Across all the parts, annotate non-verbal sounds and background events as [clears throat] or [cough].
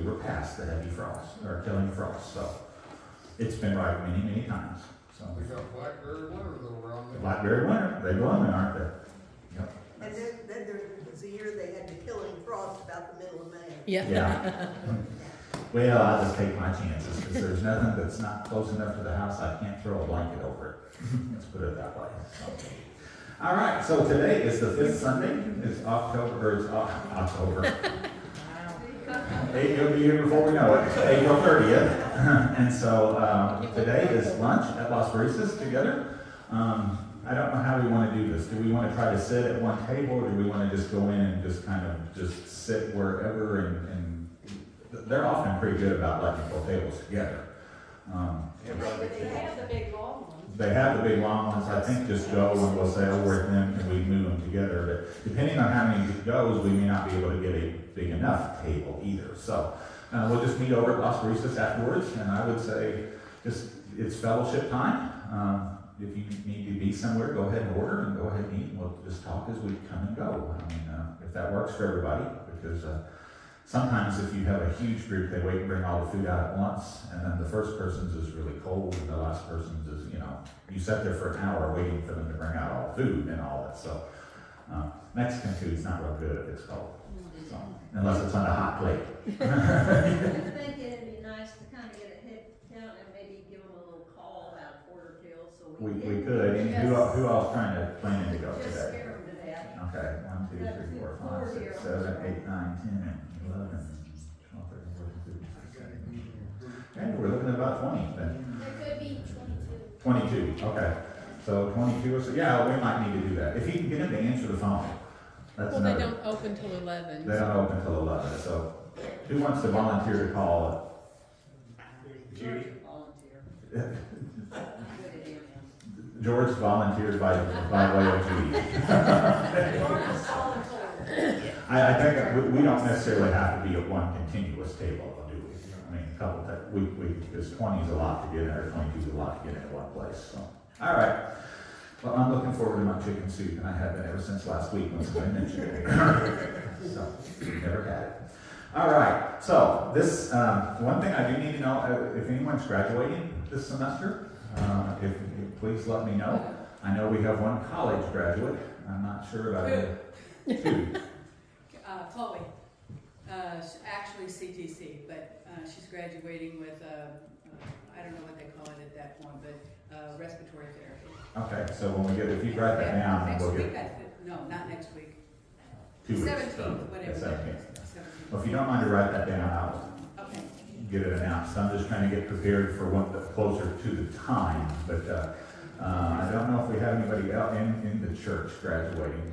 we were past the heavy frost, or killing frost, so it's been right many, many times, so. We got blackberry winter though around there. Blackberry winter, they blooming, aren't they? Yep. And then, then there was a year they had the killing frost about the middle of May. Yeah. Yeah. [laughs] Well, I just take my chances, because there's nothing that's not close enough to the house, I can't throw a blanket over it. [laughs] Let's put it that way. So. All right, so today is the fifth Sunday, it's October, or it's October. [laughs] You'll be here before we know it, April thirtieth. [laughs] And so, um, today is lunch at Las Brisas together. Um, I don't know how we want to do this. Do we want to try to sit at one table, or do we want to just go in and just kind of just sit wherever and, and they're often pretty good about letting pull tables together. Um, They have the big long ones. They have the big long ones, I think just go and we'll say, oh, we're them, and we move them together, but depending on how many goes, we may not be able to get a big enough table either, so. Uh, we'll just meet over at Las Brisas afterwards, and I would say, just, it's fellowship time. Um, if you need to be somewhere, go ahead and order and go ahead and eat, and we'll just talk as we come and go. I mean, uh, if that works for everybody, because, uh, Sometimes if you have a huge group, they wait and bring all the food out at once, and then the first person's is really cold, and the last person's is, you know, you sit there for an hour waiting for them to bring out all the food and all that, so. Uh, Mexican food's not real good if it's cold, so, unless it's on a hot plate. [laughs] I'm thinking it'd be nice to kind of get a head count and maybe give them a little call about quarter till, so We, we. we could, and who, just- el- who else trying to, planning to go today? scare them to. Okay, one, two, three, four, five, six, seven, eight, nine, ten, Okay, we're looking at about twenty then. There could be twenty-two. Twenty-two, okay. So twenty-two or so, yeah, we might need to do that. If you can get them to answer the phone, that's Well, they don't open till eleven. They don't open till eleven, so who wants to volunteer to call? Judy. Volunteer. [laughs] Good. George volunteered by, by way of Judy. [laughs] [laughs] I, I think we, we don't necessarily have to be at one continuous table, do we? I mean, a couple, ti- we, we, because twenty is a lot to get in, or twenty-two is a lot to get in at one place, so. All right. Well, I'm looking forward to my chicken soup, and I have been ever since last week when somebody mentioned it. [laughs] So, never had it. All right, so this, um, one thing I do need to know, uh, if anyone's graduating this semester, uh, if, if- please let me know. I know we have one college graduate, I'm not sure about it. Two. [laughs] Uh, Chloe, uh, actually CTC, but uh, she's graduating with, uh, uh, I don't know what they call it at that point, but uh, respiratory therapy. Okay, so when we get, if you write that down, Next we'll week, get I thi- no, not next week. two weeks. Seventeenth, whatever. The that 17th. is. 17th. Well, if you don't mind to write that down, I'll Okay. get it announced. I'm just trying to get prepared for one that's closer to the time, but, uh, uh, I don't know if we have anybody out in, in the church graduating.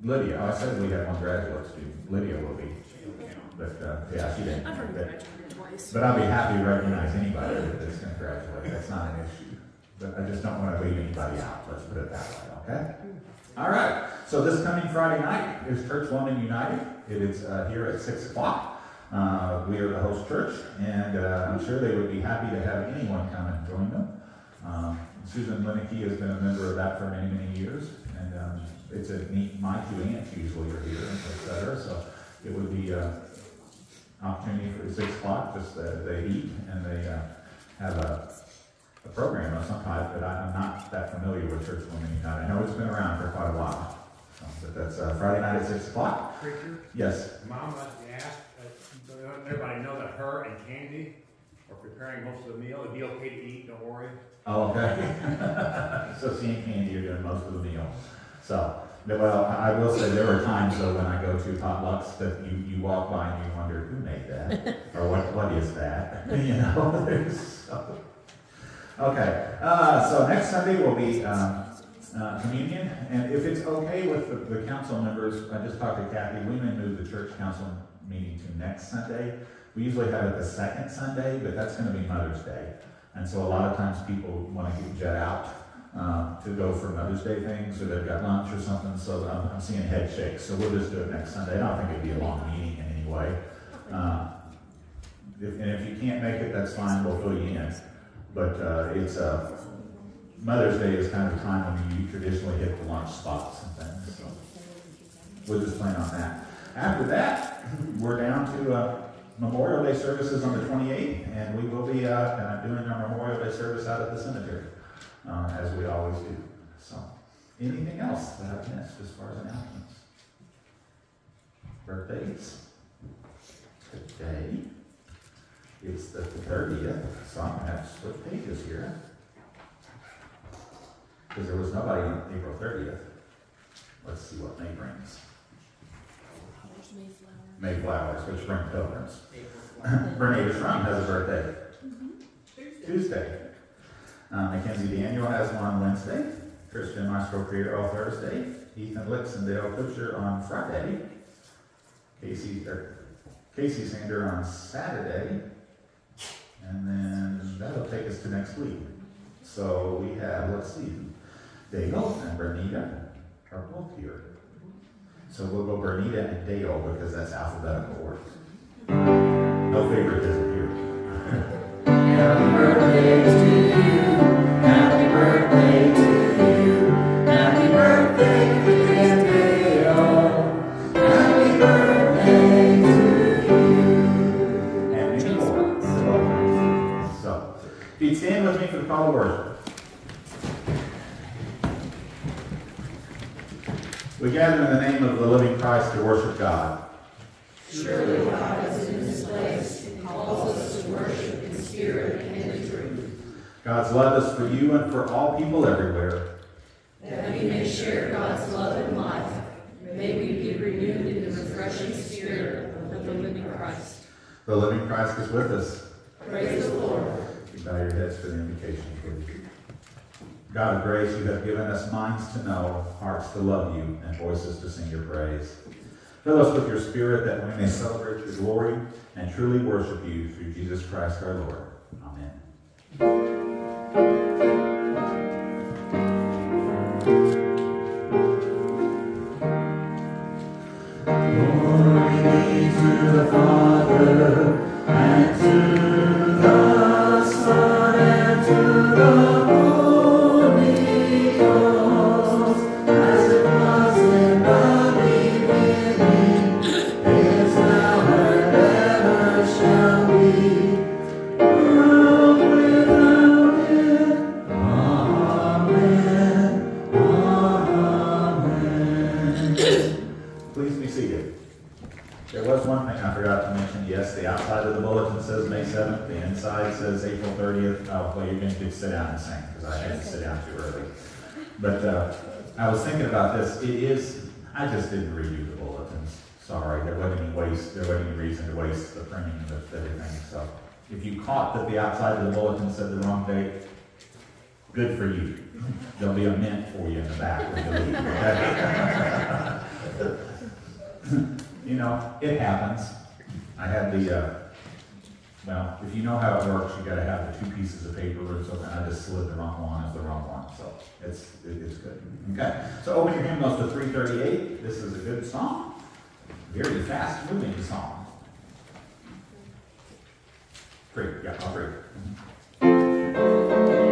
Lydia, oh, I said we have one graduate student. Lydia will be. But, uh, yeah, she didn't. I've already But- twice. But I'll be happy to recognize anybody that's gonna graduate, that's not an issue. But I just don't wanna leave anybody out, let's put it that way, okay? All right, so this coming Friday night is Church Women United. It is, uh, here at six o'clock. Uh, we are the host church, and, uh, I'm sure they would be happy to have anyone come and join them. Um, Susan Linicky has been a member of that for many, many years, and, um, it's a neat, my two aunts usually are here, et cetera, so it would be, uh, opportunity for six o'clock, just uh, they eat and they uh, have a, a program of some type, but I'm not that familiar with Church Women United. I know it's been around for quite a while. So, But that's uh, Friday night at six o'clock. Preacher, Yes, Mama asked, uh, everybody know that her and Candy are preparing most of the meal. It'd be okay to eat, don't worry. oh, okay. [laughs] So she and Candy are doing most of the meal. So, well, I will say there are times though when I go to potlucks that you, you walk by and you wonder, who made that? Or what, what is that? [laughs] You know, [laughs] so. Okay, uh, so next Sunday will be, um, uh, communion, and if it's okay with the, the council members, I just talked to Kathy, we may move the church council meeting to next Sunday. We usually have it the second Sunday, but that's gonna be Mother's Day, and so a lot of times people wanna get jet out, uh, to go for Mother's Day things, or they've got lunch or something, so I'm, I'm seeing head shakes, so we'll just do it next Sunday. I don't think it'd be a long meeting in any way. Uh, if, and if you can't make it, that's fine, we'll fill you in. But, uh, it's, uh, Mother's Day is kind of a time when you traditionally hit the lunch spots and things, so we'll just plan on that. After that, [laughs] we're down to, uh, Memorial Day services on the 28th, and we will be uh, doing our Memorial Day service out at the cemetery, uh, as we always do. So, anything else that I've missed as far as announcements? Birthdays? Today, it's the 30th, so I'm gonna have to switch pages here. Because there was nobody on April 30th. Let's see what May brings. Mayflowers, which bring pilgrims. [laughs] Bernadette Shrine has a birthday. Tuesday. Uh, Mackenzie Daniel has one on Wednesday. Christian Maestro Prieto Thursday. Ethan Lixendale Butcher on Friday. Casey, Casey Sander on Saturday. And then that'll take us to next week. So we have, let's see, Dale and Bernita are both here. So we'll go Bernita and Dale because that's alphabetical order. No favoritism here. [laughs] And with me for the call of worship. We gather in the name of the living Christ to worship God. Surely God is in this place and calls us to worship in spirit and in truth. God's love is for you and for all people everywhere. that we may share God's love and life. May we be renewed in the refreshing spirit of the living Christ. The living Christ is with us. Praise the Lord. You bow your heads for the invocation, please. God of grace, you have given us minds to know, hearts to love you, and voices to sing your praise. Fill us with your spirit that we may celebrate your glory and truly worship you through Jesus Christ our Lord. Amen. Please But uh, I was thinking about this. It is, I just didn't redo the bulletins. Sorry, there wasn't any waste, there wasn't any reason to waste the printing of everything. So if you caught that the outside of the bulletin said the wrong date, good for you. There'll be a mint for you in the back when you leave. [laughs] you know, it happens. I had the, uh, well, if you know how it works, you gotta have the two pieces of paper or something. I just slid the wrong one as the wrong one, so it's, it- it's good. Okay, so open your hymnals to three thirty-eight. This is a good song. Very fast moving song. Great, yeah, I'll. Taking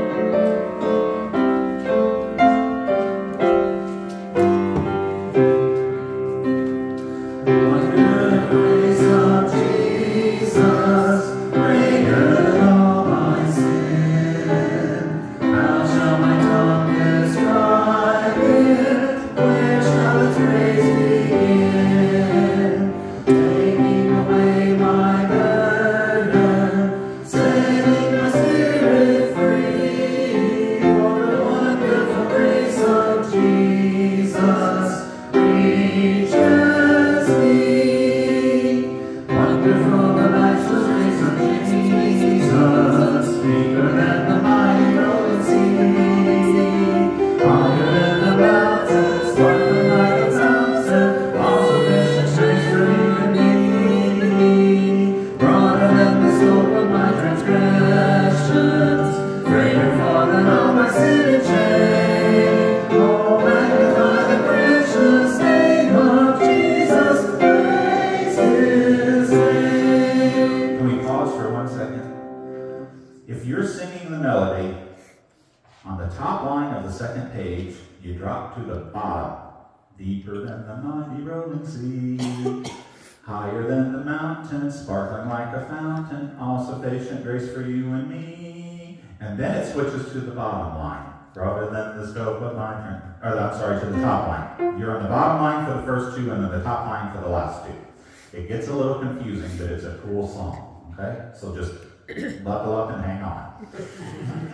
so just buckle up and hang on.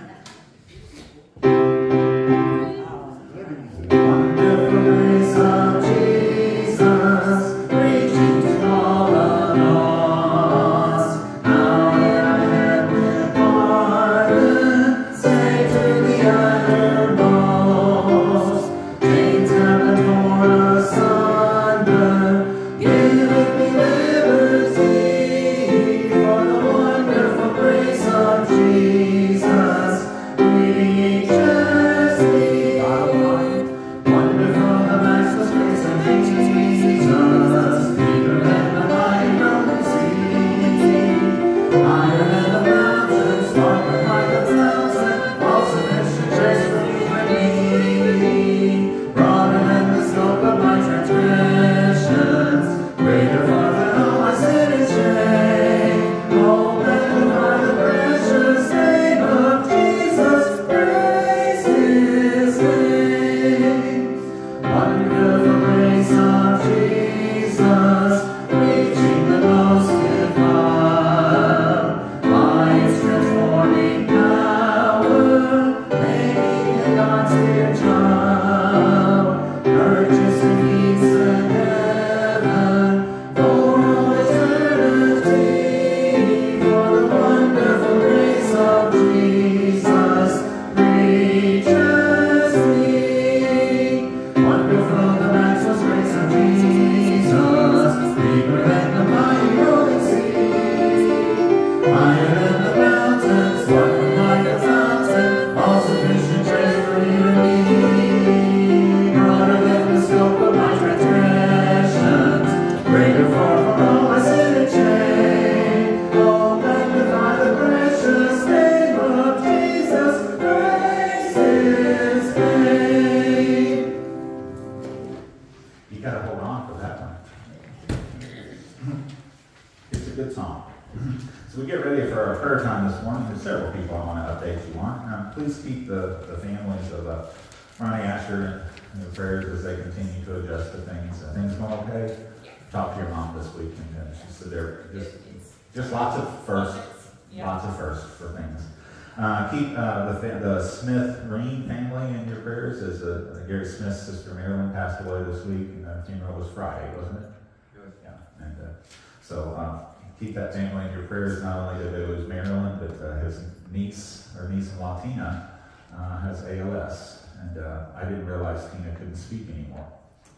Keep that family in your prayers. Not only that it was Marilyn, but uh, his niece, or niece in Latina, uh, has ALS, and uh, I didn't realize Tina couldn't speak anymore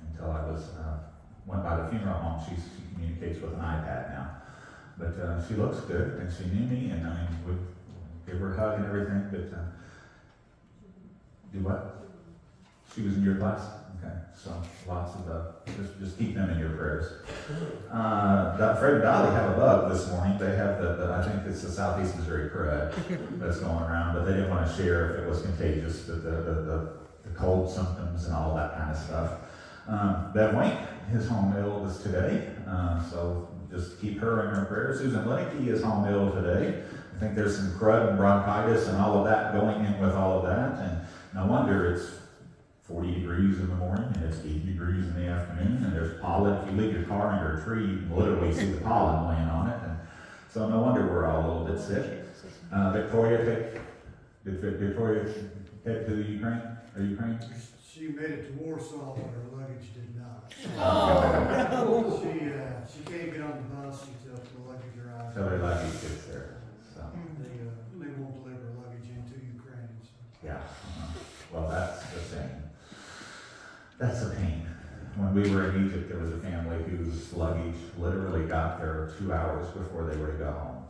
until I was uh, went by the funeral home. She, she communicates with an iPad now, but uh, she looks good, and she knew me, and I mean, we give her a hug and everything. But uh, do what? She was in your class. Okay, so lots of uh, just just keep them in your prayers. Uh, that Fred and Dolly have a bug this morning. They have the, the I think it's the southeast Missouri crud [laughs] that's going around, but they didn't want to share if it was contagious, but the, the, the, the cold symptoms and all that kind of stuff. Um, Bev Wink, his home ill is today, uh, so just keep her in our prayers. Susan Lineky is home ill today. I think there's some crud and bronchitis and all of that going in with all of that, and no wonder it's 40 degrees in the morning and it's 80 degrees in the afternoon, and there's pollen. If you leave your car under a tree, you can literally see the pollen laying on it, and so no wonder we're all a little bit sick. Uh, Victoria, take, did Vic- Victoria head to the Ukraine or Ukraine? She made it to Warsaw, but her luggage did not. Oh, She, uh, she can't get on the bus until the luggage arrives. So their luggage gets there. So They, uh, they won't deliver luggage into Ukraine, so. yeah. uh-huh. Well, that's the thing. That's a pain. When we were in Egypt, there was a family whose luggage literally got there two hours before they were to go home.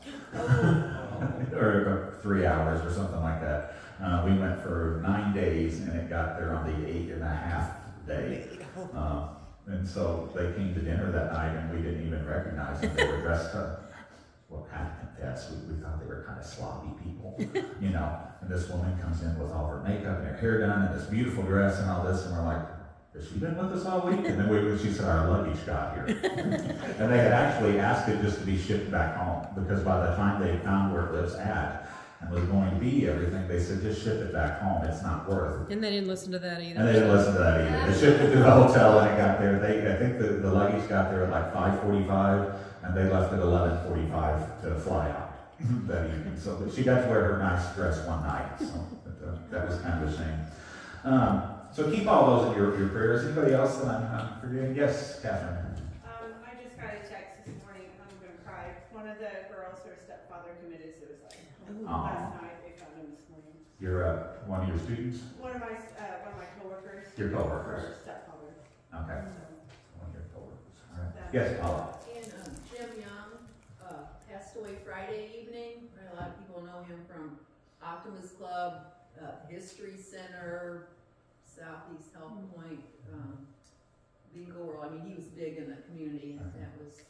or, [laughs] or three hours or something like that. Uh, we went for nine days and it got there on the eight and a half day. Uh, and so they came to dinner that night and we didn't even recognize them. They were dressed up. well, of confess, we, we thought they were kind of sloppy people, you know. And this woman comes in with all her makeup and her hair done and this beautiful dress and all this, and we're like, has she been with us all week? And then we, she said, our luggage got here. [laughs] and they had actually asked it just to be shipped back home because by the time they found where it was at and was going to be everything, they said, just ship it back home. It's not worth it. And they didn't listen to that either. and they didn't listen to that either. They shipped it to the hotel and it got there. They, I think the, the luggage got there at like five forty-five and they left at eleven forty-five to fly out [laughs] that evening. So, she got to wear her nice dress one night, so but, uh, that was kind of a shame. Um, so keep all those in your, your prayers. Anybody else that I'm, I'm forgetting? Yes, Catherine. Um, I just got a text this morning, I'm gonna cry. One of the girls, her stepfather committed suicide. Aw. Last night, they found him this morning. You're uh, one of your students? One of my, uh, one of my coworkers. Your coworkers. Her stepfather. Okay. So, One of your coworkers. All right. Yes, Paula. And um, Jim Young uh, passed away Friday evening. A lot of people know him from Optimist Club, uh, History Center, Southeast Health Point, um, Bingo World. I mean, he was big in the community, and that was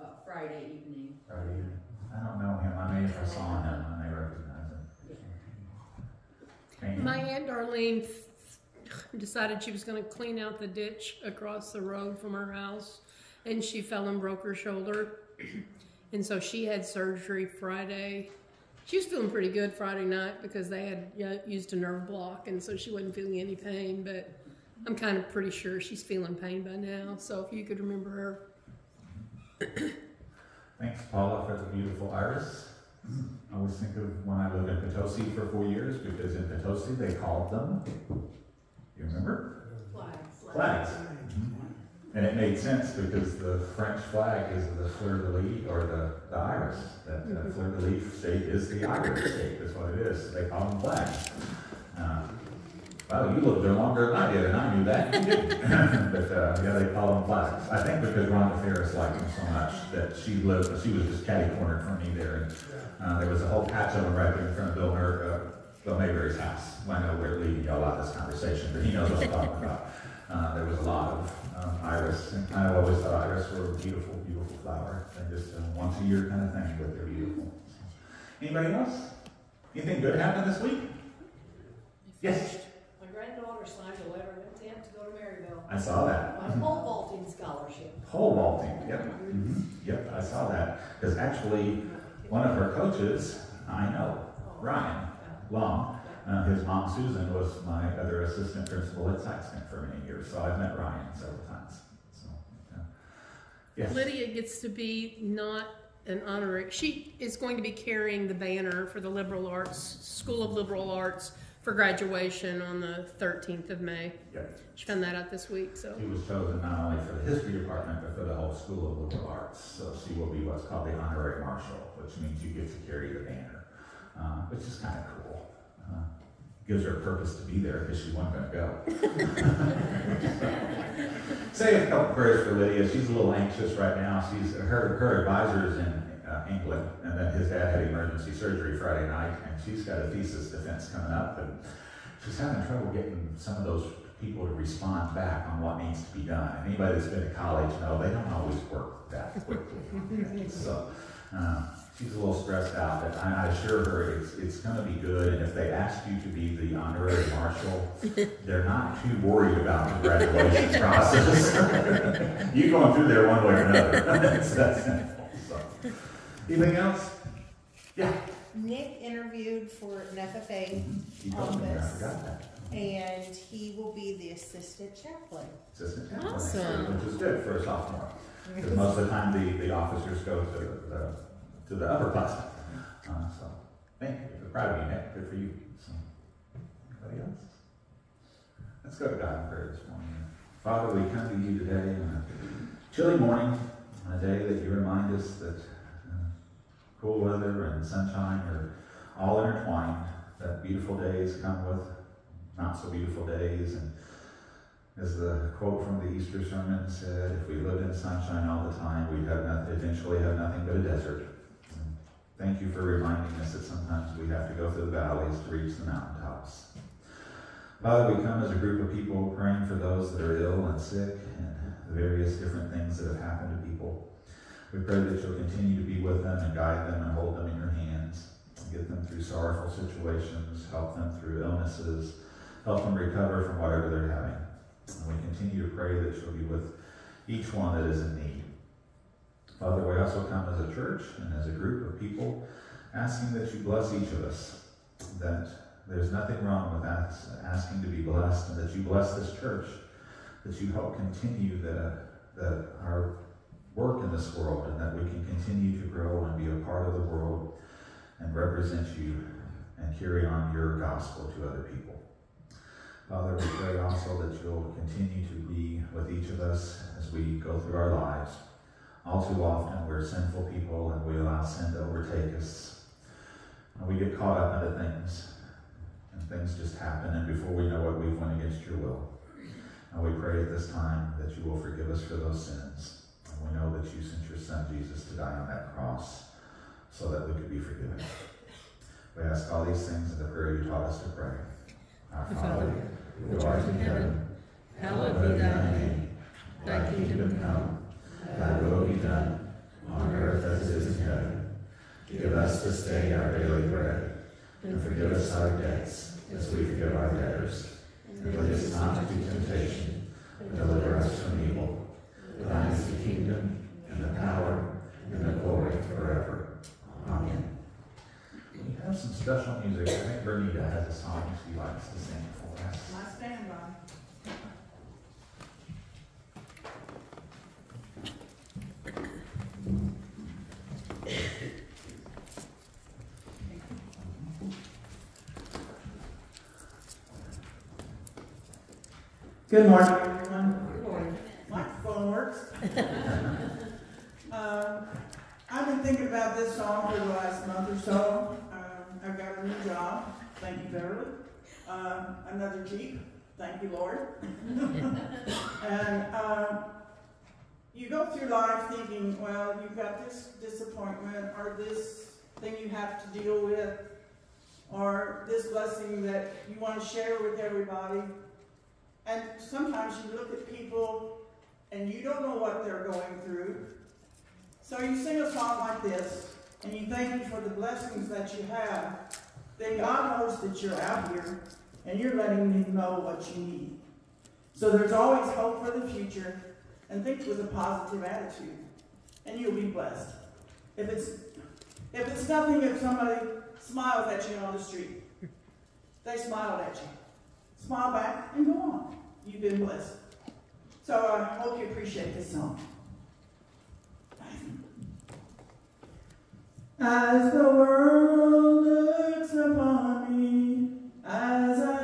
uh, Friday evening. Friday evening. I don't know him. I may have saw him. I may recognize him. Pam? My Aunt Darlene f- decided she was gonna clean out the ditch across the road from her house, and she fell and broke her shoulder. [clears throat] And so she had surgery Friday. She was feeling pretty good Friday night because they had uh, used a nerve block, and so she wasn't feeling any pain, but I'm kind of pretty sure she's feeling pain by now, so if you could remember her. Thanks, Paula, for the beautiful iris. I always think of when I lived in Potosi for four years, because in Potosi, they called them, you remember? Flags. Flags. And it made sense because the French flag is the fleur-de-lis, or the, the iris. That uh, fleur-de-lis is the iris shape, is what it is. They call them flags. Uh, Wow, you lived there longer than I did, and I knew that. [laughs] But, uh, yeah, they call them flags. I think because Rhonda Ferris liked them so much that she lived, she was just catty cornered from me there. And, uh, there was a whole patch of them right there in front of Bill Mer, uh, Bill Mayberry's house. Well, I know we're leading y'all out of this conversation, but he knows what I'm talking about. Uh, there was a lot of, um, iris, and I always thought iris were beautiful flower. They're just a once a year kind of thing, but they're beautiful. Anybody else? Anything good happened this week? Yes, My granddaughter signed a letter of intent to go to Maryville I saw that. on a pole vaulting scholarship. Pole vaulting, yep, mhm, yep, I saw that. Because actually, one of her coaches, I know, Ryan Long, uh, his mom Susan was my other assistant principal at Saxton for many years, so I've met Ryan several. Yes, Lydia gets to be not an honorary, she is going to be carrying the banner for the liberal arts, School of Liberal Arts for graduation on the thirteenth of May. yep. She found that out this week, so. She was chosen not only for the history department, but for the whole School of Liberal Arts. So she will be what's called the honorary marshal, which means you get to carry the banner, uh, which is kind of cool. Gives her a purpose to be there because she wasn't going to go. [laughs] Say a couple prayers for Lydia. She's a little anxious right now. She's her her advisor is in uh, England, and then his dad had emergency surgery Friday night, and she's got a thesis defense coming up, and she's having trouble getting some of those people to respond back on what needs to be done. Anybody that's been to college know they don't always work that quickly. [laughs] so uh, she's a little stressed out, but I, I assure her it's, it's going to be good. And if they ask you to be the honorary marshal, [laughs] they're not too worried about the graduation process. [laughs] you going through there one way or another. [laughs] it's that simple. So. Anything else? Yeah. Nick interviewed for an FFA You mm-hmm. told me, I Office. forgot that. and he will be the assistant chaplain. Assistant chaplain, Awesome. which is good for a sophomore. Because most of the time, the, the officers go to the, to the upperclassmen. Uh, so, thank you. We're proud of you, Nick. Good for you. So, anybody else? Let's go to God in prayer this morning. Father, we come to you today on a chilly morning, on a day that you remind us that uh, cool weather and sunshine are all intertwined. That beautiful days come with not so beautiful days, and as the quote from the Easter sermon said, if we lived in sunshine all the time, we'd have nothing, eventually have nothing but a desert. Thank you for reminding us that sometimes we have to go through the valleys to reach the mountaintops. Father, we come as a group of people praying for those that are ill and sick and the various different things that have happened to people. We pray that you'll continue to be with them and guide them and hold them in your hands. Get them through sorrowful situations, help them through illnesses, help them recover from whatever they're having. And we continue to pray that you'll be with each one that is in need. Father, we also come as a church and as a group of people asking that you bless each of us, that there's nothing wrong with us asking to be blessed, and that you bless this church, that you help continue the, the, our work in this world, and that we can continue to grow and be a part of the world and represent you and carry on your gospel to other people. Father, we pray also that you'll continue to be with each of us as we go through our lives. All too often, we're sinful people and we allow sin to overtake us. And we get caught up into things, and things just happen, and before we know it, we've went against your will. And we pray at this time that you will forgive us for those sins. And we know that you sent your son Jesus to die on that cross so that we could be forgiven. We ask all these things in the prayer you taught us to pray. Our Father, who art in heaven, hallowed be thy name. Thy kingdom come, thy will be done, on earth as it is in heaven. Give us this day our daily bread, and forgive us our debts, as we forgive our debtors. And lead us not into temptation, but deliver us from evil. For thine is the kingdom, and the power, and the glory forever. Amen. We have some special music. I think Bernita has a song she likes to sing for us. My standby. Good morning, everyone. Good morning. Microphone works. [laughs] Um, I've been thinking about this song for the last month or so. Um, I've got a new job. Thank you, Beverly. Um, another Jeep. Thank you, Lord. [laughs] and um, you go through life thinking, well, you've got this disappointment or this thing you have to deal with or this blessing that you want to share with everybody. And sometimes you look at people and you don't know what they're going through. So you sing a song like this and you thank Him for the blessings that you have. Then God knows that you're out here and you're letting Him know what you need. So there's always hope for the future and think with a positive attitude and you'll be blessed. If it's, if it's nothing if somebody smiles at you on the street, they smiled at you. Smile back and go on. You've been blessed. So uh, I hope you appreciate this song. As the world looks upon me, as I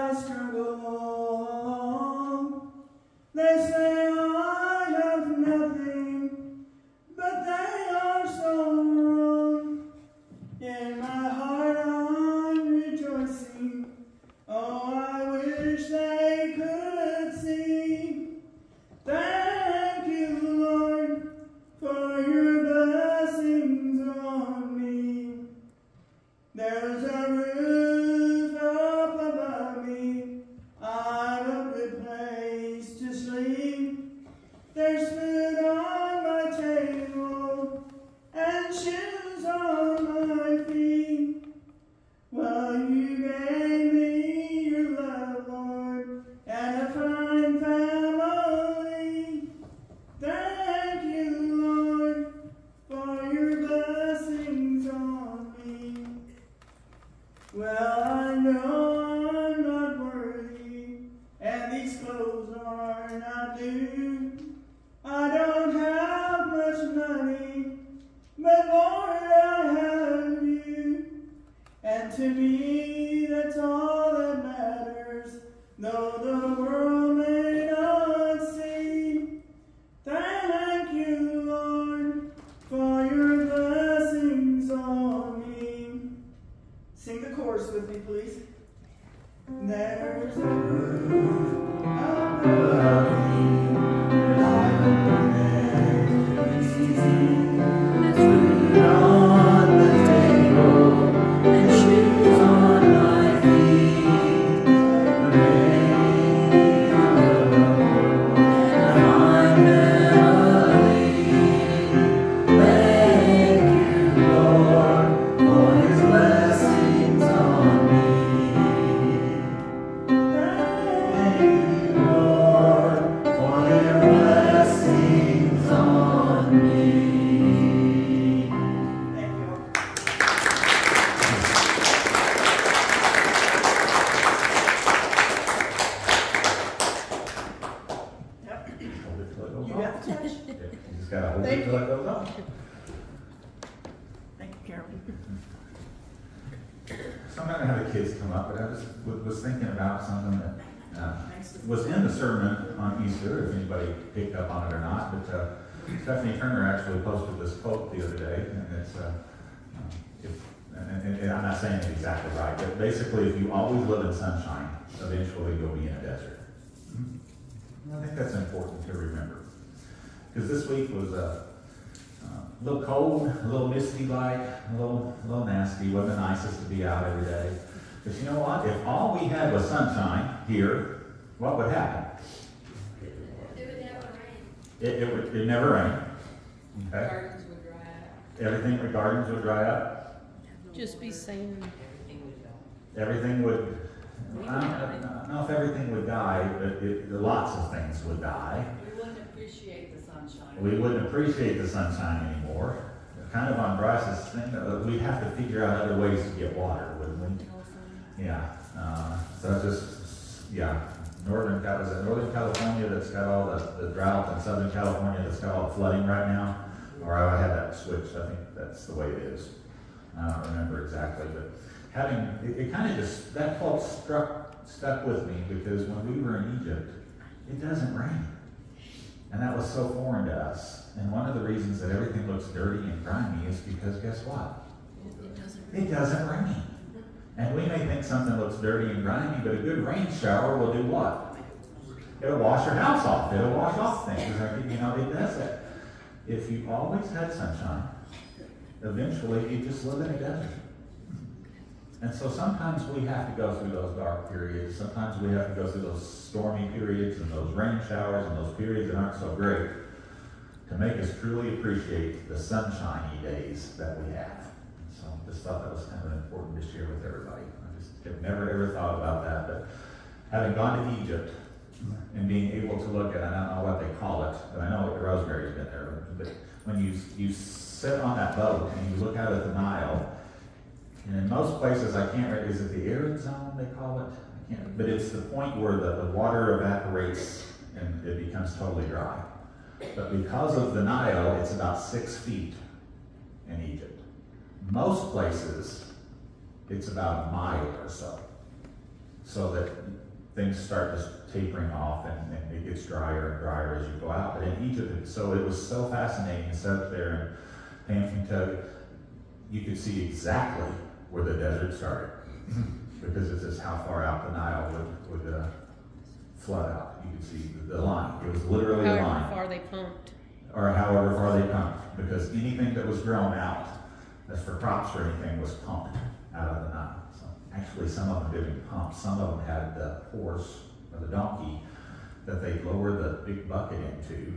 picked up on it or not, but, uh, Stephanie Turner actually posted this quote the other day, and it's, uh, if, and, and- and I'm not saying it exactly right, but basically, if you always live in sunshine, eventually you'll be in a desert. And I think that's important to remember. Because this week was, uh, a little cold, a little misty like, a little, little nasty, wasn't the nicest to be out every day. But you know what? If all we had was sunshine here, what would happen? It would never rain. It, it would, it'd never rain. Okay? Gardens would dry up. Everything, the gardens would dry up. Just be saying, Everything would, I don't, I don't know if everything would die, but it, lots of things would die. We wouldn't appreciate the sunshine. We wouldn't appreciate the sunshine anymore. Kind of on Bryce's thing, we'd have to figure out other ways to get water, wouldn't we? Yeah, uh, so just, yeah, northern, Cal- is it Northern California that's got all the, the drought and Southern California that's got all the flooding right now? Or I had that switched, I think that's the way it is. I don't remember exactly, but having, it, it kind of just, that quote struck, stuck with me because when we were in Egypt, it doesn't rain. And that was so foreign to us. And one of the reasons that everything looks dirty and grimy is because guess what? It doesn't rain. And we may think something looks dirty and grimy, but a good rain shower will do what? It'll wash your house off. It'll wash off things. You know, it does that. If you always had sunshine, eventually you just live in a desert. And so sometimes we have to go through those dark periods. Sometimes we have to go through those stormy periods and those rain showers and those periods that aren't so great to make us truly appreciate the sunshiny days that we have. Just thought that was kind of important to share with everybody. I just have never ever thought about that, but having gone to Egypt and being able to look at, I don't know what they call it, but I know the Rosemary's been there, but when you, you sit on that boat and you look out at the Nile, and in most places, I can't, re- is it the arid zone they call it? I can't, but it's the point where the, the water evaporates and it becomes totally dry. But because of the Nile, it's about six feet in Egypt. Most places, it's about a mile or so. So that things start just tapering off and, and it gets drier and drier as you go out. But in Egypt, so it was so fascinating to sit up there in Hampton you could see exactly where the desert started. [laughs] because it's just how far out the Nile would, would uh, flood out. You could see the, the line. It was literally a however far they pumped. or however far they pumped, because anything that was grown out, as for crops or anything, was pumped out of the Nile. So actually, some of them didn't pump. Some of them had the horse or the donkey that they lowered the big bucket into,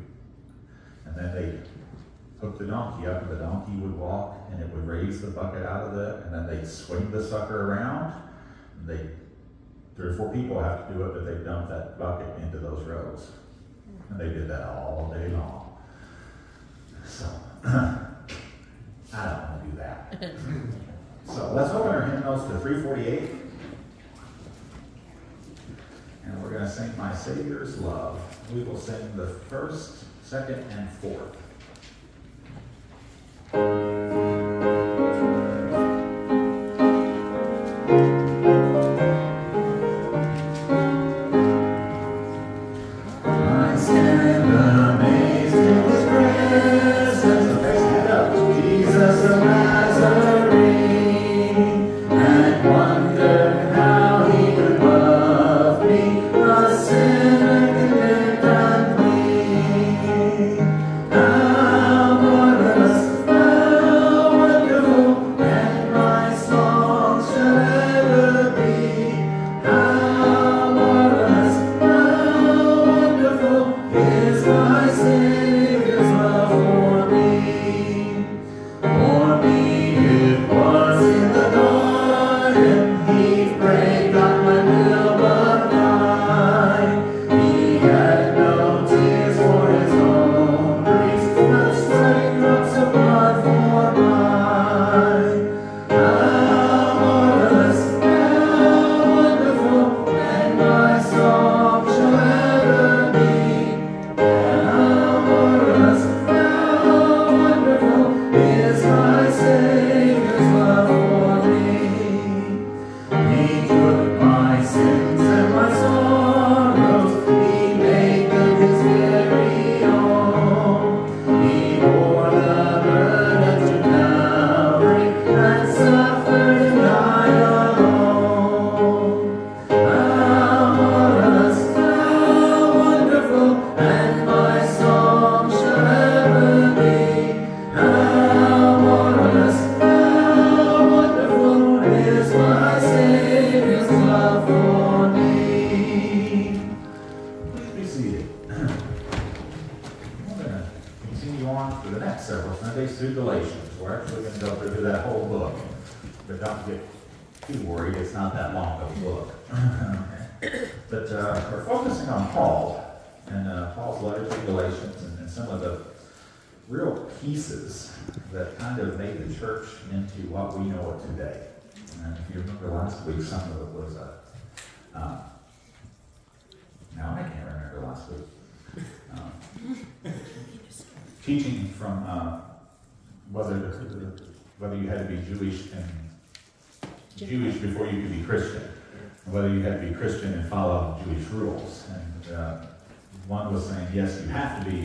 and then they hook the donkey up, and the donkey would walk, and it would raise the bucket out of the, and then they'd swing the sucker around, and they, three or four people have to do it, but they dump that bucket into those rows. And they did that all day long. So, [clears throat] I don't want to do that. [laughs] So let's open our hymnals to three forty-eight. And we're gonna sing My Savior's Love. We will sing the first, second, and fourth.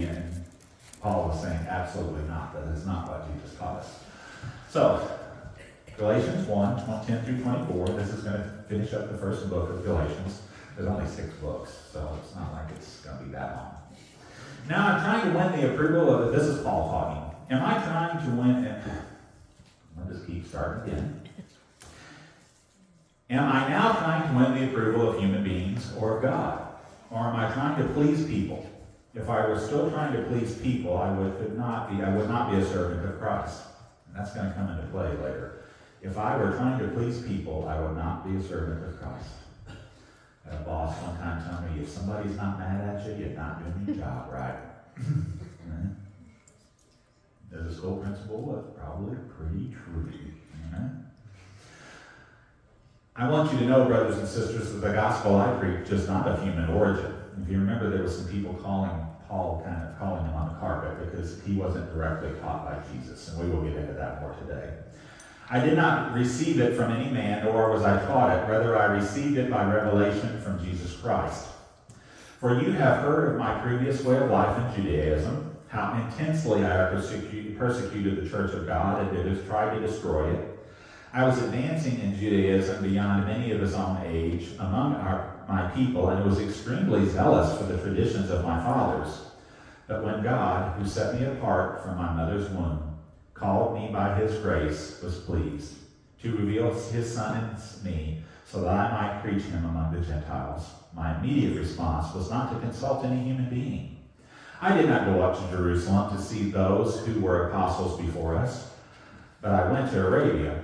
And Paul was saying absolutely not. That is not what Jesus taught us. So Galatians 1, 10 through 24. This is going to finish up the first book of Galatians. There's only six books, so it's not like it's going to be that long. Now I'm trying to win the approval of, this is Paul talking. Am I trying to win, I'll just keep starting again. Am I now trying to win the approval of human beings or of God? Or am I trying to please people? If I were still trying to please people, I would not be, I would not be a servant of Christ. And that's going to come into play later. If I were trying to please people, I would not be a servant of Christ. A boss one time told me, if somebody's not mad at you, you're not doing your job right. [laughs] As a school principal was probably pretty true. I want you to know, brothers and sisters, that the gospel I preach is not of human origin. If you remember, there were some people calling Paul, kind of calling him on the carpet because he wasn't directly taught by Jesus, and we will get into that more today. I did not receive it from any man, nor was I taught it. Rather, I received it by revelation from Jesus Christ. For you have heard of my previous way of life in Judaism, how intensely I persecuted the church of God and did try to destroy it. I was advancing in Judaism beyond many of his own age among our, my people, and was extremely zealous for the traditions of my fathers. But when God, who set me apart from my mother's womb, called me by his grace, was pleased to reveal his Son in me, so that I might preach him among the Gentiles. My immediate response was not to consult any human being. I did not go up to Jerusalem to see those who were apostles before us, but I went to Arabia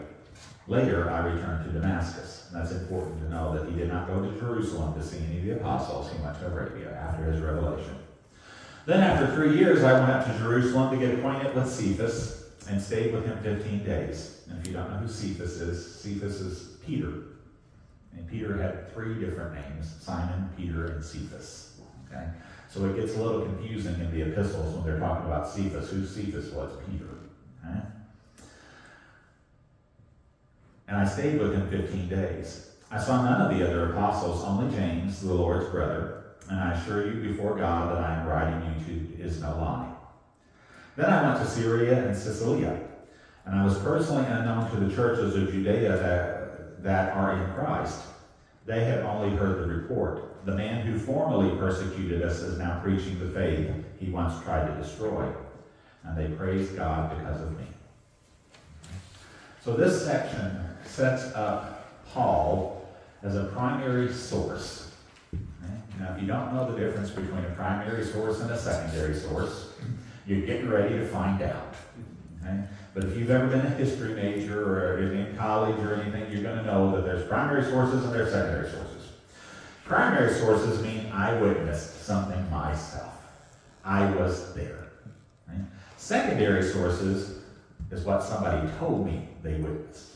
Later, I returned to Damascus. And that's important to know that he did not go to Jerusalem to see any of the apostles. He went to Arabia after his revelation. Then, after three years, I went up to Jerusalem to get acquainted with Cephas and stayed with him 15 days. And if you don't know who Cephas is, Cephas is Peter. And Peter had three different names Simon, Peter, and Cephas. Okay? So it gets a little confusing in the epistles when they're talking about Cephas. Who Cephas was? Peter. Okay? And I stayed with him 15 days. I saw none of the other apostles, only James, the Lord's brother, and I assure you before God that I am writing you to is no lie. Then I went to Syria and Cilicia, and I was personally unknown to the churches of Judea that, that are in Christ. They had only heard the report. The man who formerly persecuted us is now preaching the faith he once tried to destroy, and they praise God because of me. So this section sets up Paul as a primary source. Okay? Now, if you don't know the difference between a primary source and a secondary source, you're getting ready to find out. Okay? But if you've ever been a history major or in college or anything, you're going to know that there's primary sources and there's secondary sources. Primary sources mean I witnessed something myself. I was there. Secondary sources is what somebody told me they witnessed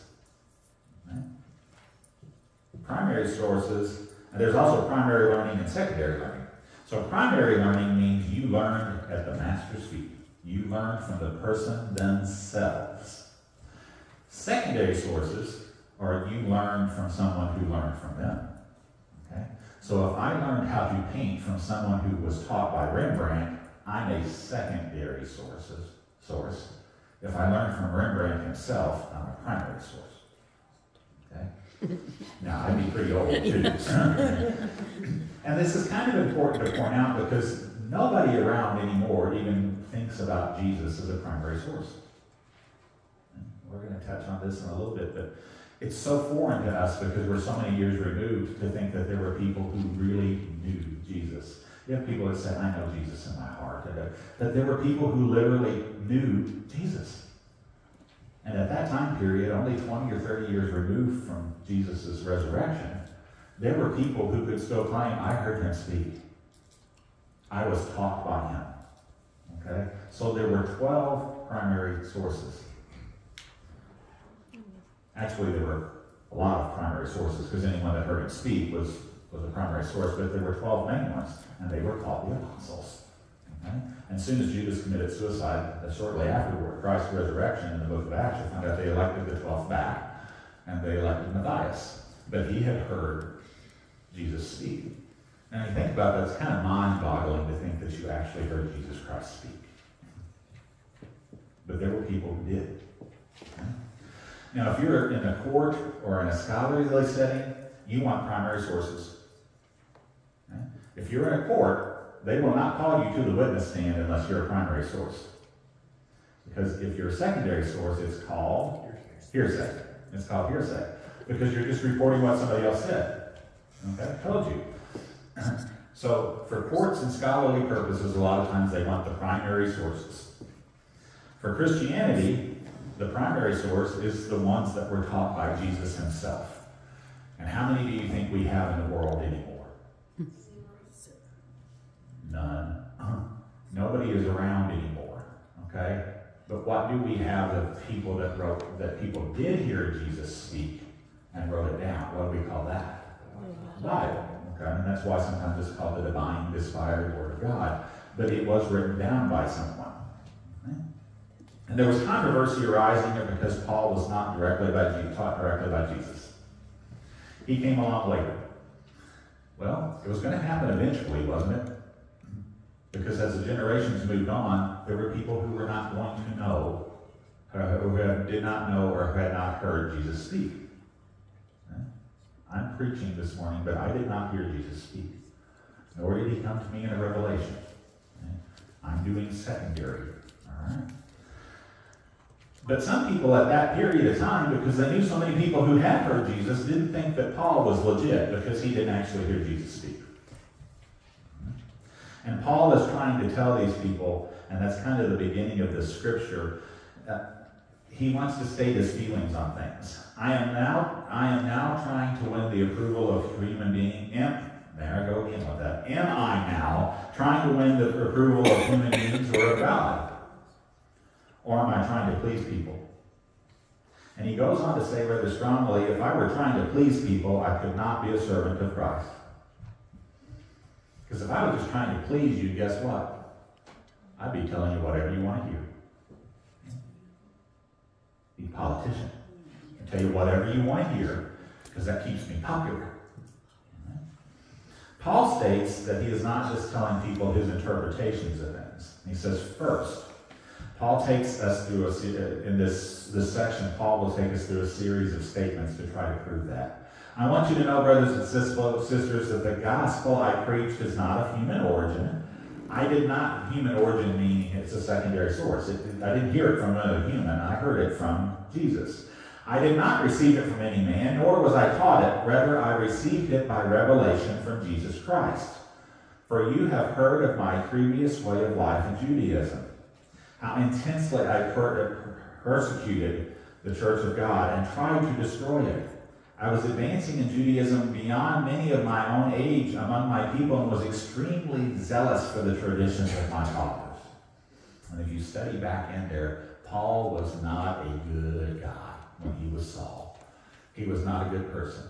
primary sources, and there's also primary learning and secondary learning. So primary learning means you learned at the master's feet. You learned from the person themselves. Secondary sources are you learned from someone who learned from them. Okay? So if I learned how to paint from someone who was taught by Rembrandt, I'm a secondary sources, source. If I learned from Rembrandt himself, I'm a primary source. [laughs] Now, I'd be pretty old too. and this is kind of important to point out because nobody around anymore even thinks about Jesus as a primary source. We're going to touch on this in a little bit, but it's so foreign to us because we're so many years removed to think that there were people who really knew Jesus. You have people that said, I know Jesus in my heart. That there were people who literally knew Jesus. And at that time period, only 20 or 30 years removed from Jesus' resurrection, there were people who could still claim, I heard him speak. I was taught by him. Okay? So there were 12 primary sources. Actually, there were a lot of primary sources because anyone that heard him speak was, was a primary source, but there were 12 main ones, and they were called the apostles. Okay? And as soon as Judas committed suicide, uh, shortly afterward, Christ's resurrection in the book of Acts, you found out they elected the 12 back, and they elected Matthias. But he had heard Jesus speak. And you think about that, it's kind of mind-boggling to think that you actually heard Jesus Christ speak. But there were people who did. Now, if you're in a court or in a scholarly setting, you want primary sources. If you're in a court, they will not call you to the witness stand unless you're a primary source. Because if you're a secondary source, it's called hearsay. It's called hearsay. Because you're just reporting what somebody else said. Okay? Told you. [clears throat] so, for courts and scholarly purposes, a lot of times they want the primary sources. For Christianity, the primary source is the ones that were taught by Jesus himself. And how many do you think we have in the world anymore? [laughs] None. [clears throat] Nobody is around anymore. Okay? But what do we have of people that wrote that people did hear Jesus speak and wrote it down? What do we call that? Bible. Okay, and that's why sometimes it's called the divine, inspired word of God. But it was written down by someone. Okay? And there was controversy arising because Paul was not directly by Jesus, taught directly by Jesus. He came along later. Well, it was going to happen eventually, wasn't it? Because as the generations moved on, there were people who were not going to know, uh, who did not know or had not heard Jesus speak. I'm preaching this morning, but I did not hear Jesus speak. Nor did he come to me in a revelation. I'm doing secondary. All right? But some people at that period of time, because they knew so many people who had heard Jesus, didn't think that Paul was legit because he didn't actually hear Jesus speak. And Paul is trying to tell these people, and that's kind of the beginning of the scripture. He wants to state his feelings on things. I am now, I am now trying to win the approval of human being. Am, there I go again with that. Am I now trying to win the approval of human beings or of God? Or am I trying to please people? And he goes on to say rather strongly, if I were trying to please people, I could not be a servant of Christ. Because if I was just trying to please you, guess what? I'd be telling you whatever you want to hear. Be a politician. And tell you whatever you want to hear, because that keeps me popular. Paul states that he is not just telling people his interpretations of things. He says, first, Paul takes us through a, uh, in this, this section, Paul will take us through a series of statements to try to prove that. I want you to know, brothers and sisters, that the gospel I preached is not of human origin. I did not, human origin meaning it's a secondary source. It, I didn't hear it from another human. I heard it from Jesus. I did not receive it from any man, nor was I taught it. Rather, I received it by revelation from Jesus Christ. For you have heard of my previous way of life in Judaism, how intensely I per persecuted the church of God and tried to destroy it. I was advancing in Judaism beyond many of my own age among my people and was extremely zealous for the traditions of my fathers. And if you study back in there, Paul was not a good guy when he was Saul. He was not a good person.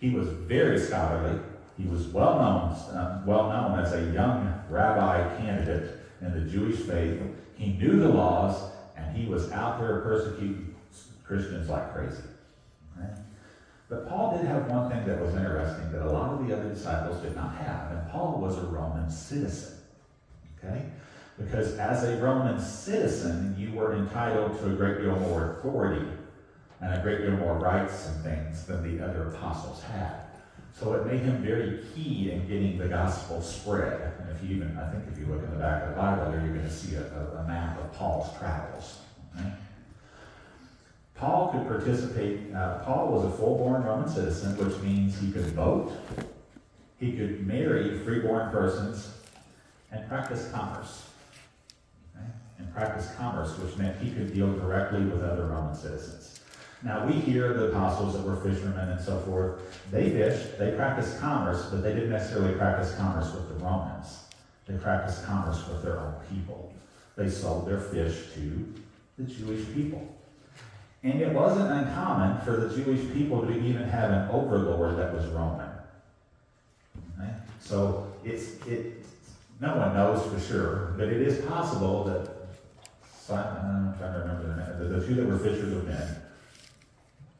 He was very scholarly. He was well known, uh, well known as a young rabbi candidate in the Jewish faith. He knew the laws, and he was out there persecuting Christians like crazy. But Paul did have one thing that was interesting that a lot of the other disciples did not have, and Paul was a Roman citizen. Okay? Because as a Roman citizen, you were entitled to a great deal more authority and a great deal more rights and things than the other apostles had. So it made him very key in getting the gospel spread. And if you even, I think if you look in the back of the Bible there, you're going to see a, a map of Paul's travels. Paul could participate, uh, Paul was a full-born Roman citizen, which means he could vote, he could marry free-born persons, and practice commerce. Okay? And practice commerce, which meant he could deal directly with other Roman citizens. Now, we hear the apostles that were fishermen and so forth. They fished, they practiced commerce, but they didn't necessarily practice commerce with the Romans. They practiced commerce with their own people. They sold their fish to the Jewish people. And it wasn't uncommon for the Jewish people to even have an overlord that was Roman. So it's it. No one knows for sure, but it is possible that Simon, I'm trying to remember the the, two that were fishers of men.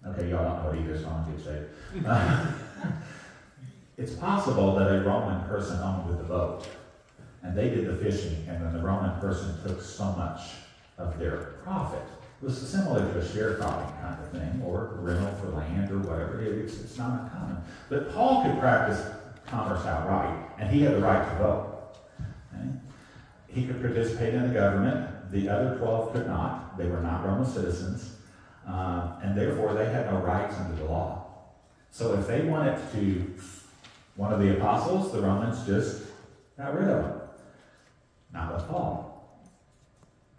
Okay, y'all don't know either, so I'm good it's possible that a Roman person owned the boat, and they did the fishing, and then the Roman person took so much of their profit. Was similar to a sharecropping kind of thing, or rental for land or whatever. It's, it's not uncommon. But Paul could practice commerce outright, and he had the right to vote. Okay? He could participate in the government. The other 12 could not. They were not Roman citizens. Uh, and therefore, they had no rights under the law. So if they wanted to, one of the apostles, the Romans just got rid of him. Not with Paul.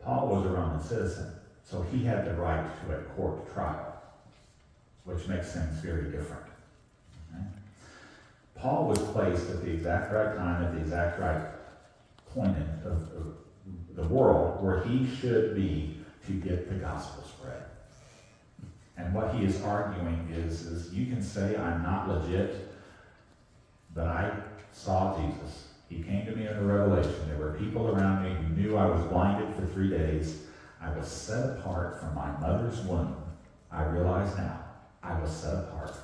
Paul was a Roman citizen, so he had the right to a court trial, which makes things very different. Okay? Paul was placed at the exact right time, at the exact right point in of, of the world where he should be to get the gospel spread. And what he is arguing is, is you can say I'm not legit, but I saw Jesus. He came to me in a revelation. There were people around me who knew I was blinded for three days. I was set apart from my mother's womb. I realize now I was set apart.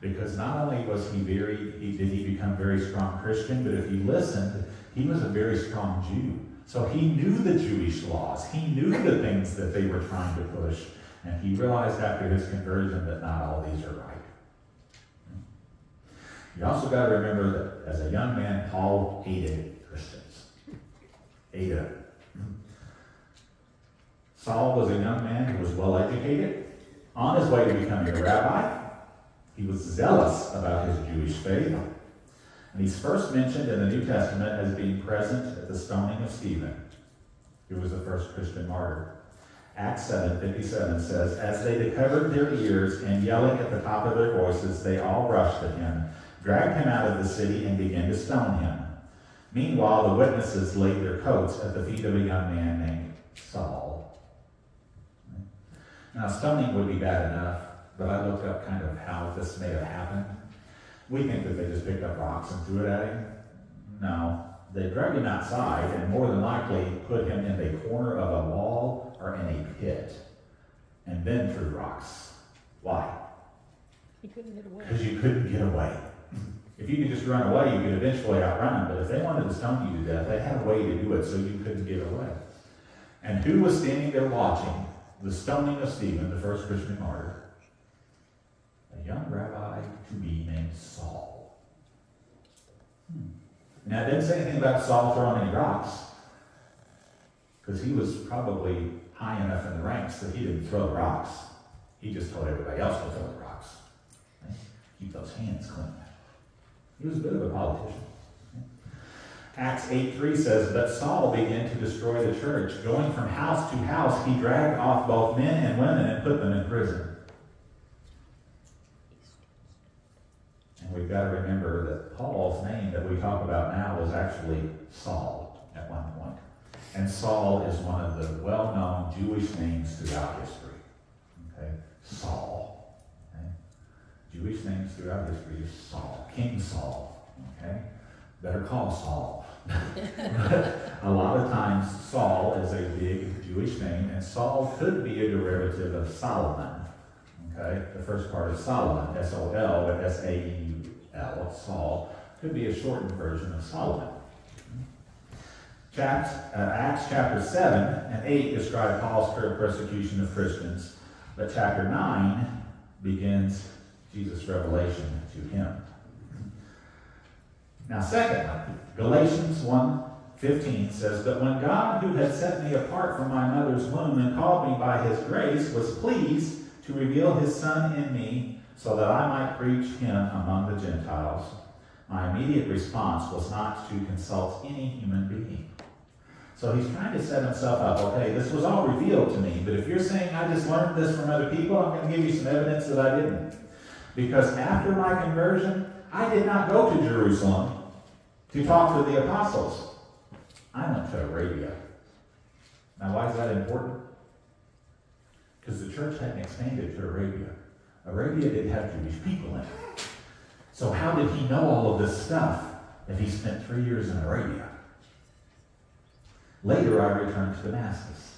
Because not only was he very, he, did he become very strong Christian, but if you listened, he was a very strong Jew. So he knew the Jewish laws. He knew the things that they were trying to push. And he realized after his conversion that not all these are right. You also got to remember that as a young man, Paul hated Christians. Hated. Saul was a young man who was well educated, on his way to becoming a rabbi. He was zealous about his Jewish faith. And he's first mentioned in the New Testament as being present at the stoning of Stephen, who was the first Christian martyr. Acts 7 57 says, As they covered their ears and yelling at the top of their voices, they all rushed at him, dragged him out of the city, and began to stone him. Meanwhile, the witnesses laid their coats at the feet of a young man named Saul. Now, stoning would be bad enough, but I looked up kind of how this may have happened. We think that they just picked up rocks and threw it at him. No, they dragged him outside and more than likely put him in the corner of a wall or in a pit and then threw rocks. Why? He couldn't get away. Because you couldn't get away. If you could just run away, you could eventually outrun them. But if they wanted to stone you to death, they had a way to do it so you couldn't get away. And who was standing there watching the stoning of Stephen, the first Christian martyr? A young rabbi to be named Saul. Hmm. Now, it didn't say anything about Saul throwing any rocks, because he was probably high enough in the ranks that he didn't throw the rocks. He just told everybody else to throw the rocks. Keep those hands clean. He was a bit of a politician. Acts 8.3 says, But Saul began to destroy the church. Going from house to house, he dragged off both men and women and put them in prison. And we've got to remember that Paul's name that we talk about now was actually Saul at one point. And Saul is one of the well-known Jewish names throughout history. Okay? Saul. Okay? Jewish names throughout history is Saul. King Saul. Okay? Better call Saul. [laughs] a lot of times Saul is a big Jewish name, and Saul could be a derivative of Solomon. Okay? The first part is Solomon, S-O-L, but S-A-U-L, Saul, could be a shortened version of Solomon. Uh, Acts chapter 7 and 8 describe Paul's persecution of Christians, but chapter 9 begins Jesus' revelation to him. Now, secondly, Galatians 1 15 says, But when God, who had set me apart from my mother's womb and called me by his grace, was pleased to reveal his Son in me so that I might preach him among the Gentiles, My immediate response was not to consult any human being. So he's trying to set himself up. Okay, this was all revealed to me, but if you're saying I just learned this from other people, I'm going to give you some evidence that I didn't. Because after my conversion, I did not go to Jerusalem to talk to the apostles. I went to Arabia. Now, why is that important? Because the church hadn't expanded to Arabia. Arabia didn't have Jewish people in it. So, how did he know all of this stuff if he spent three years in Arabia? Later, I returned to Damascus.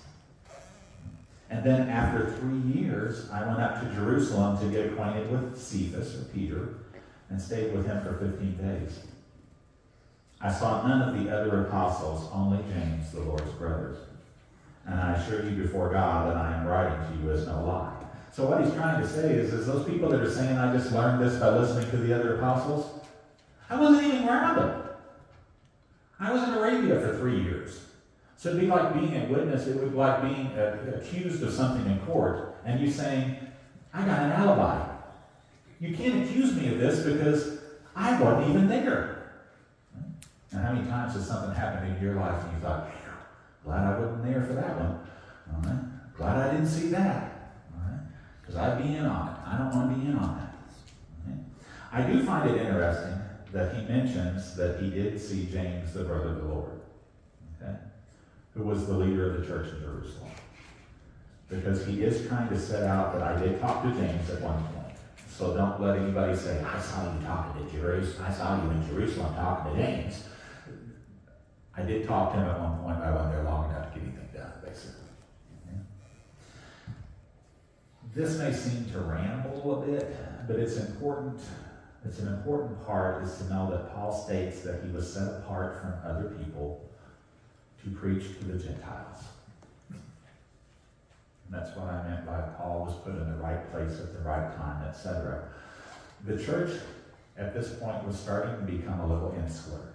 And then, after three years, I went up to Jerusalem to get acquainted with Cephas, or Peter, and stayed with him for 15 days. I saw none of the other apostles, only James, the Lord's brother. And I assure you before God that I am writing to you as no lie. So what he's trying to say is, is those people that are saying, I just learned this by listening to the other apostles, I wasn't even around them. I was in Arabia for three years. So it'd be like being a witness, it would be like being accused of something in court, and you saying, I got an alibi. You can't accuse me of this because I wasn't even there. And how many times has something happened in your life and you thought, glad I wasn't there for that one. All right? Glad I didn't see that. Because I'd be in on it. I don't want to be in on that. I do find it interesting that he mentions that he did see James, the brother of the Lord who was the leader of the church in Jerusalem. Because he is trying to set out that I did talk to James at one point. So don't let anybody say, I saw you talking to Jerusalem. I saw you in Jerusalem talking to James. I did talk to him at one point, but I wasn't there long enough to get anything done, basically. This may seem to ramble a bit, but it's important. It's an important part is to know that Paul states that he was set apart from other people to preach to the Gentiles. And that's what I meant by Paul was put in the right place at the right time, etc. The church at this point was starting to become a little insular?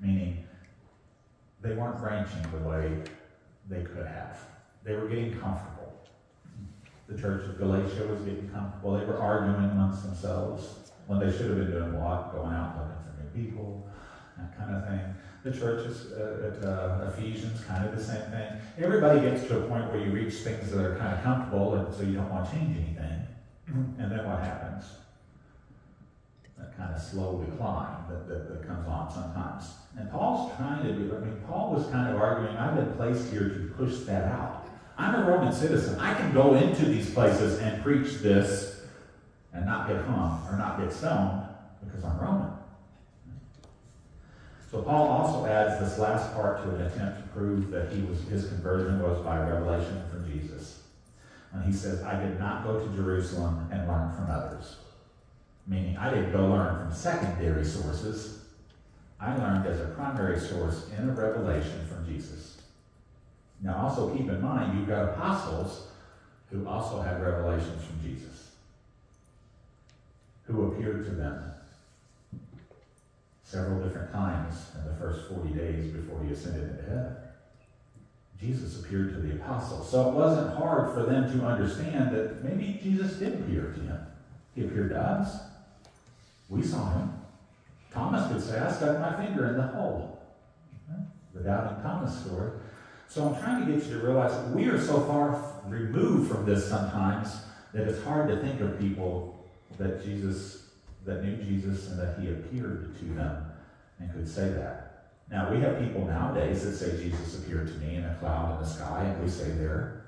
Meaning they weren't branching the way they could have. They were getting comfortable. The church of Galatia was getting comfortable. They were arguing amongst themselves when they should have been doing what? Going out looking for new people, that kind of thing. The churches uh, at uh, Ephesians, kind of the same thing. Everybody gets to a point where you reach things that are kind of comfortable, and so you don't want to change anything. And then what happens? That kind of slow decline that, that, that comes on sometimes. And Paul's trying to do, I mean, Paul was kind of arguing, I've been placed here to push that out. I'm a Roman citizen. I can go into these places and preach this and not get hung or not get stoned because I'm Roman. So Paul also adds this last part to an attempt to prove that he was his conversion was by revelation from Jesus. And he says, I did not go to Jerusalem and learn from others. Meaning I didn't go learn from secondary sources. I learned as a primary source in a revelation from Jesus. Now also keep in mind you've got apostles who also had revelations from Jesus, who appeared to them several different times in the first 40 days before he ascended into heaven. Jesus appeared to the apostles. So it wasn't hard for them to understand that maybe Jesus did appear to him. He appeared to us. We saw him. Thomas could say, I stuck my finger in the hole. The doubting Thomas story. So I'm trying to get you to realize that we are so far removed from this sometimes that it's hard to think of people that Jesus that knew Jesus and that he appeared to them and could say that. Now, we have people nowadays that say Jesus appeared to me in a cloud in the sky, and we say they're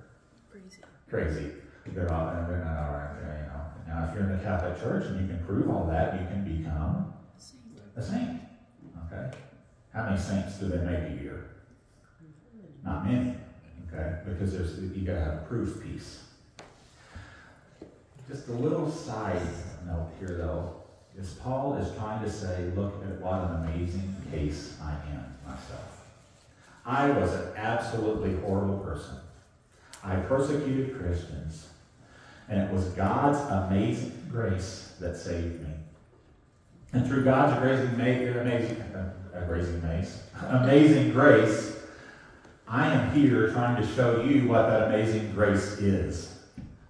crazy. Crazy. They're all, they're not all right there, you know. Now, if you're in the Catholic Church and you can prove all that, you can become a saint. Okay? How many saints do they make a year? Not many. Okay? Because there's you gotta have a proof piece. Just a little side note here though is Paul is trying to say, look at what an amazing case I am myself. I was an absolutely horrible person. I persecuted Christians, and it was God's amazing grace that saved me. And through God's amazing, amazing, uh, amazing, amazing grace, I am here trying to show you what that amazing grace is.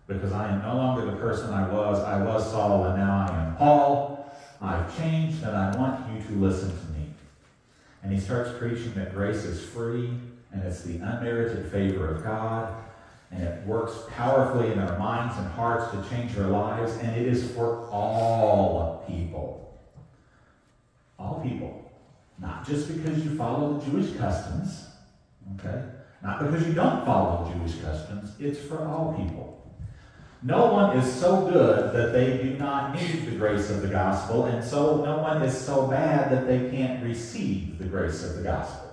Because I am no longer the person I was. I was Saul, and now I am Paul. I've changed and I want you to listen to me. And he starts preaching that grace is free and it's the unmerited favor of God and it works powerfully in our minds and hearts to change our lives and it is for all people. All people. Not just because you follow the Jewish customs, okay? Not because you don't follow Jewish customs, it's for all people. No one is so good that they do not need the grace of the gospel, and so no one is so bad that they can't receive the grace of the gospel.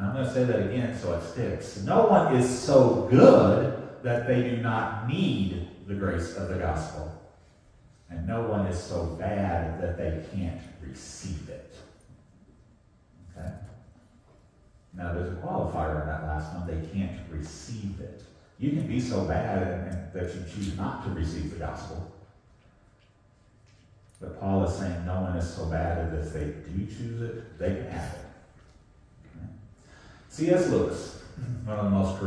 I'm going to say that again so it sticks. No one is so good that they do not need the grace of the gospel. And no one is so bad that they can't receive it. Okay? Now, there's a qualifier in that last one. They can't receive it. You can be so bad that you choose not to receive the gospel. But Paul is saying no one is so bad that if they do choose it, they can have it. C.S. Lewis, one of the most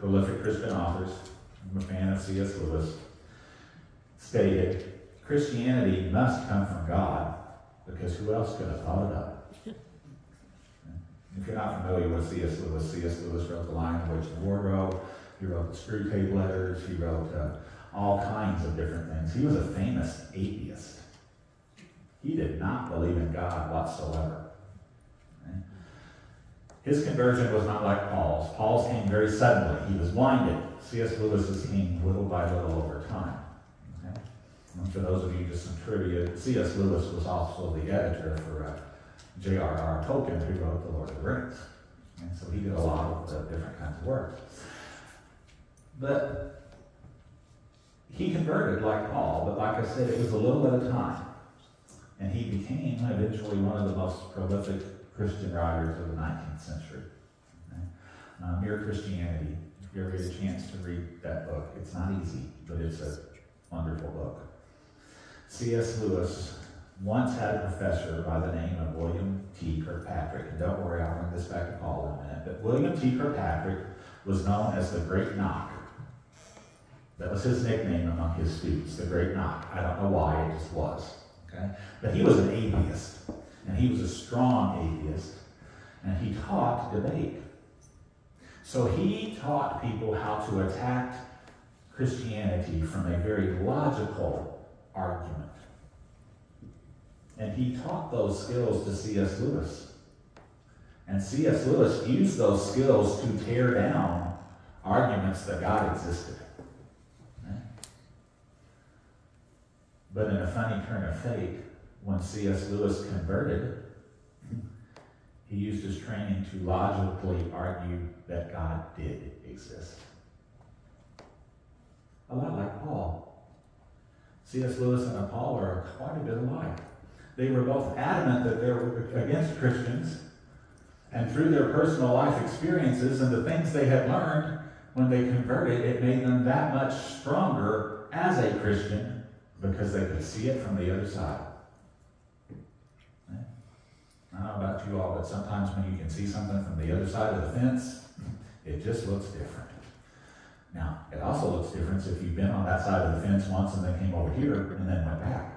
prolific Christian authors, I'm a fan of C.S. Lewis, stated Christianity must come from God because who else could have thought it up? If you're not familiar with C.S. Lewis, C.S. Lewis wrote The Lion, the Witch, and the Wardrobe. He wrote the Screwtape Letters. He wrote uh, all kinds of different things. He was a famous atheist. He did not believe in God whatsoever. His conversion was not like Paul's. Paul's came very suddenly. He was blinded. C.S. Lewis's came little by little over time. Okay? And for those of you just some trivia, C.S. Lewis was also the editor for uh, J.R.R. Tolkien, who wrote The Lord of the Rings. And so he did a lot of different kinds of work. But he converted like Paul, but like I said, it was a little at a time. And he became eventually one of the most prolific Christian writers of the 19th century. Okay? Um, Mere Christianity, if you ever get a chance to read that book, it's not easy, but it's a wonderful book. C.S. Lewis once had a professor by the name of William T. Kirkpatrick. And don't worry, I'll bring this back to Paul in a minute. But William T. Kirkpatrick was known as the Great Knock. That was his nickname among his students, the Great Knock. I don't know why, it just was. Okay? But he was an atheist, and he was a strong atheist, and he taught debate. So he taught people how to attack Christianity from a very logical argument. And he taught those skills to C.S. Lewis. And C.S. Lewis used those skills to tear down arguments that God existed. But in a funny turn of fate, when C.S. Lewis converted, he used his training to logically argue that God did exist. A lot like Paul. C.S. Lewis and Paul are quite a bit alike. They were both adamant that they were against Christians, and through their personal life experiences and the things they had learned when they converted, it made them that much stronger as a Christian because they could see it from the other side. I don't know about you all, but sometimes when you can see something from the other side of the fence, it just looks different. Now, it also looks different if you've been on that side of the fence once and then came over here and then went back.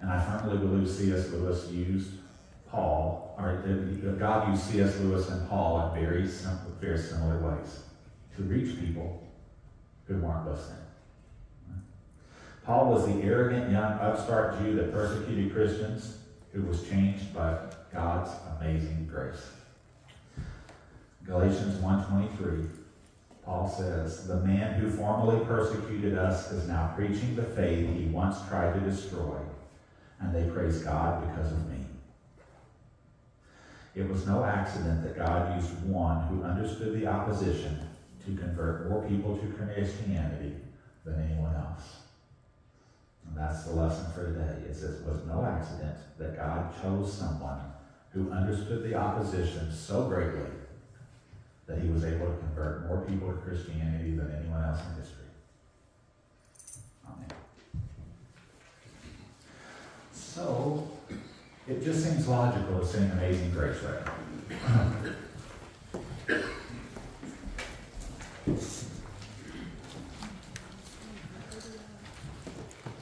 And I firmly believe C.S. Lewis used Paul, or God used C.S. Lewis and Paul in very, very similar ways to reach people who weren't listening. Paul was the arrogant young upstart Jew that persecuted Christians who was changed by God's amazing grace. Galatians 1.23, Paul says, The man who formerly persecuted us is now preaching the faith he once tried to destroy and they praise God because of me. It was no accident that God used one who understood the opposition to convert more people to Christianity than anyone else. And that's the lesson for today. It says it was no accident that God chose someone who understood the opposition so greatly that he was able to convert more people to Christianity than anyone else in history. Amen. So, it just seems logical to sing Amazing Grace right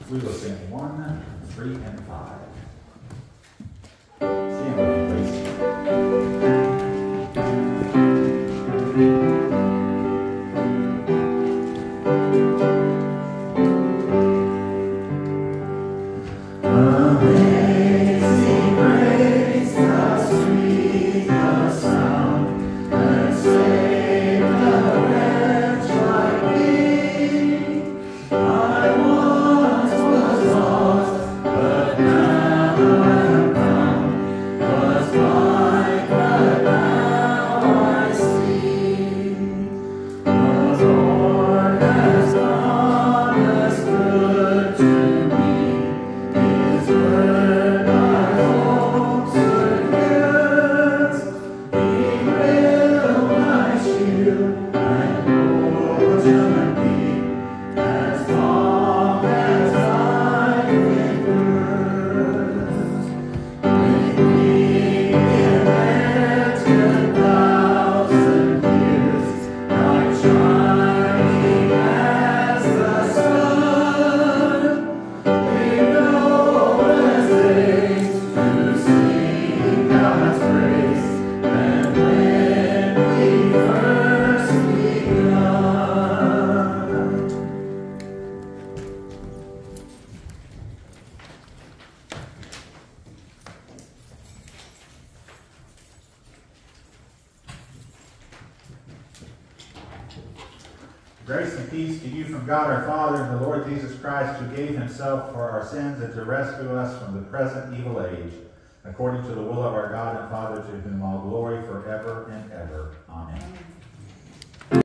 We will at 1, 3, and 5.